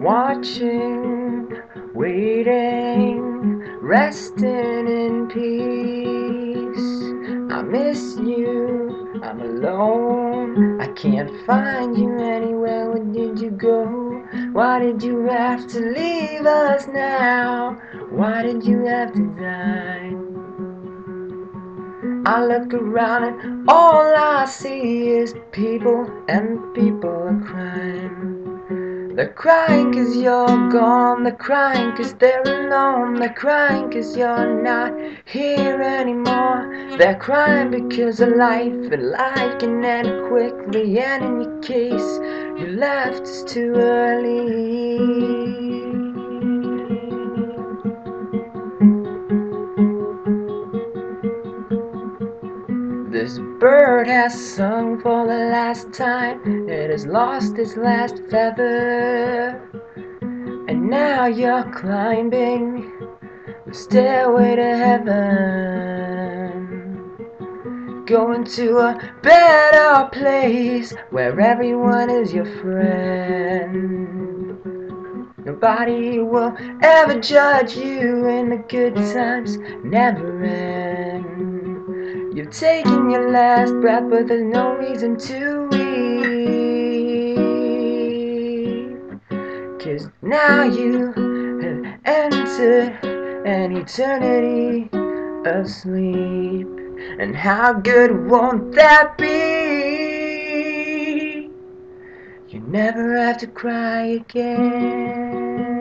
watching, waiting, resting in peace. I miss you, I'm alone. I can't find you anywhere. Where did you go? Why did you have to leave us now? Why did you have to die? I look around and all I see is people and people are crying. They're crying cause you're gone, they're crying cause they're alone, they're crying cause you're not here anymore. They're crying because of life, and life can end quickly, and in your case, you left us too early. Bird has sung for the last time. It has lost its last feather. And now you're climbing the stairway to heaven. Going to a better place where everyone is your friend. Nobody will ever judge you, and the good times never end. You've taken your last breath, but there's no reason to weep. Cause now you have entered an eternity of sleep. And how good won't that be? You never have to cry again.